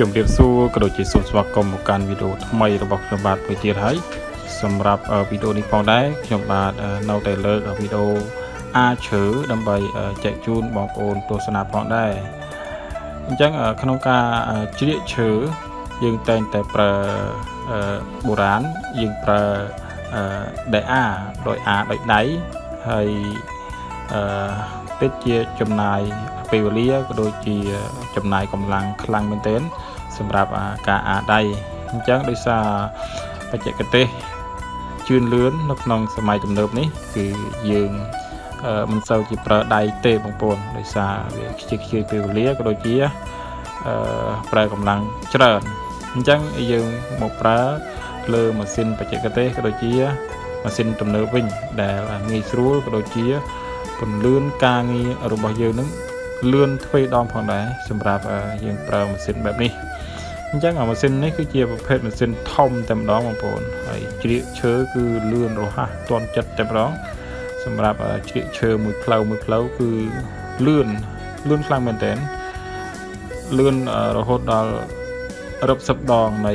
ជំរាបសួរក៏ដូចជាសូមស្វាគមន៍មកកាន់វីដេអូថ្មីរបស់ខ្ញុំបាទមួយទៀតហើយសម្រាប់វីដេអូនេះផងដែរខ្ញុំបាទនៅតែលើកវីដេអូអាឈើដើម្បីចែកជូនបងប្អូនទស្សនាផងដែរអញ្ចឹងក្នុងការជ្រៀកឈើយើងតែងតែប្រើបុរាណយើងប្រើដៃអាដោយអាដោយដៃហើយអឺពិតជាចំណាយ ពេលវេលាក៏ដូចជាចំណាយកម្លាំងខ្លាំងមែនទែនសម្រាប់ការអាដៃអញ្ចឹងដោយសារបច្ចេកទេសជឿនលឿននៅក្នុងសម័យទំនើបនេះគឺយើងមិនសូវជាប្រើដៃទេបងប្អូនដោយសារវាខ្ជិះខ្ជាយពេលវេលាក៏ដូចជាប្រើកម្លាំងច្រើនអញ្ចឹងយើងមកប្រើលើម៉ាស៊ីនបច្ចេកទេសក៏ដូចជាម៉ាស៊ីនទំនើបវិញដែលងាយស្រួលក៏ដូចជាពន្លឿនការងាររបស់យើងនឹង លឿនទ្វេដងផងដែរសម្រាប់យើងប្រើម៉ាស៊ីនបែបនេះអញ្ចឹងអាម៉ាស៊ីននេះគឺជាប្រភេទម៉ាស៊ីនធំតែម្ដងបងប្អូនហើយជ្រៀកឈើគឺលឿនរហ័សទាន់ចិត្តតែម្ដងសម្រាប់ជ្រៀកឈើមួយផ្លូវមួយផ្លូវគឺលឿនលឿនខ្លាំងមែនតើលឿនរហូតដល់រឹបសិបដងនៃ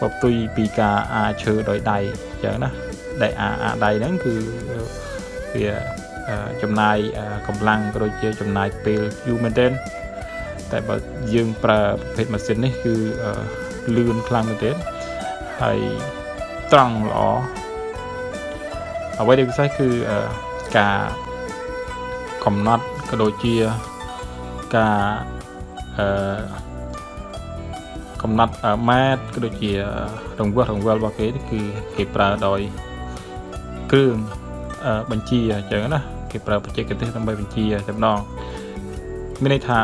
បបទុយពីការអាឈើដោយដៃអញ្ចឹងណាដែលអាអាដៃហ្នឹងគឺវា ចំណាយកម្លាំងក៏ដូចជាចំណាយពេលយូរមែនទែនតែបើយើងប្រើប្រភេទម៉ាស៊ីននេះគឺលឿនខ្លាំងមែនទែនហើយត្រង់ល្អអ្វីដែលពិសេសគឺការកំណត់ក៏ដូចជាការអឺកំណត់ម៉ែត្រក៏ដូចជារង្វាស់រង្វិលរបស់គេគឺគេប្រើដោយគ្រឿង បញ្ជាអញ្ចឹងណាគេប្រើបច្ចេកទេសដើម្បីបញ្ជាតែម្ដងមានន័យថា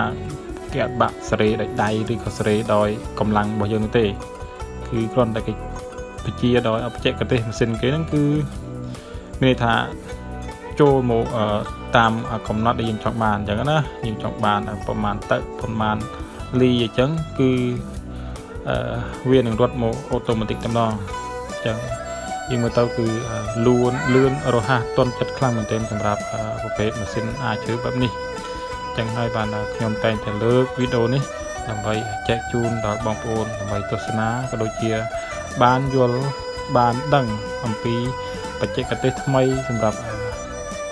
គេអត់បាក់សេរីដោយដៃឬក៏សេរីដោយកម្លាំងរបស់យើងនោះទេគឺគ្រាន់តែគេបញ្ជាដោយបច្ចេកទេសម៉ាស៊ីនគេហ្នឹងគឺមានន័យថាចូលមកតាមកំណត់ដែលយើងចង់បានអញ្ចឹងណាយើងចង់បានប្រមាណទឹកប្រមាណលីអញ្ចឹងគឺវានឹងរត់មកអូតូម៉ាទិកតែម្ដងអញ្ចឹង យើងមើលទៅគឺលឿនលឿនរហ័សទាន់ចិត្តខ្លាំងមែនទែនសម្រាប់ប្រភេទម៉ាស៊ីនអាចជើបែបនេះចឹងហើយបានខ្ញុំតែងតែលើកវីដេអូនេះដើម្បីចែកជូនដល់បងប្អូនដើម្បីទស្សនាក៏ដូចជាបានយល់បានដឹងអំពីបច្ចេកទេសថ្មីសម្រាប់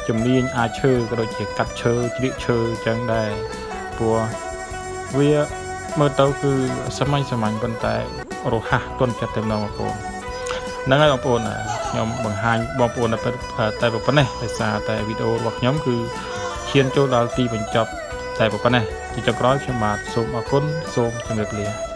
ជំនាញអាចឈើក៏ដូចជាកាត់ឈើជ្រៀកឈើចឹងដែរព្រោះវាមើលទៅគឺសាមញ្ញសាមញ្ញប៉ុន្តែរហ័សទាន់ចិត្តតែម្ដងបងប្អូន ហ្នឹងហើយបងប្អូនខ្ញុំបង្ហាញបងប្អូនតែប៉ុណ្ណេះដោយសារតែវីដេអូរបស់ខ្ញុំគឺឈានចូលដល់ទីបញ្ចប់តែប៉ុណ្ណេះជាចុងក្រោយខ្ញុំបាទសូមអរគុណសូមជម្រាបលា